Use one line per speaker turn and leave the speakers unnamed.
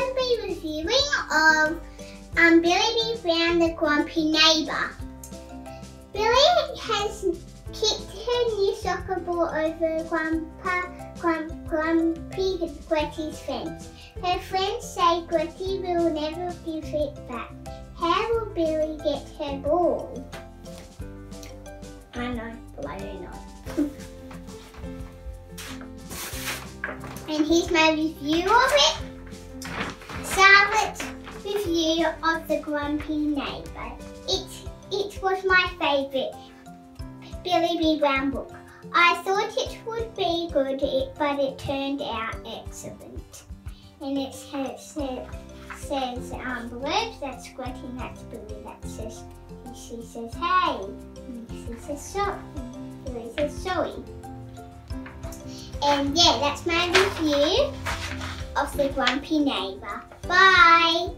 will be reviewing of um, Billie B. Brown the Grumpy Neighbour. Billie has kicked her new soccer ball over Grandpa, Grump, Grumpy Grumpy's fence. Her friends say Grumpy will never give it back. How will Billie get her ball? I know, but I don't and here's my review of it. Review of the Grumpy Neighbour. It, it was my favourite Billie B. Brown book. I thought it would be good, but it turned out excellent. And it says, says um, below that's squatting, that's Billie, that says, she says, hey, she says, sorry, Billie says, sorry. And yeah, that's my review of the Grumpy Neighbour. Bye!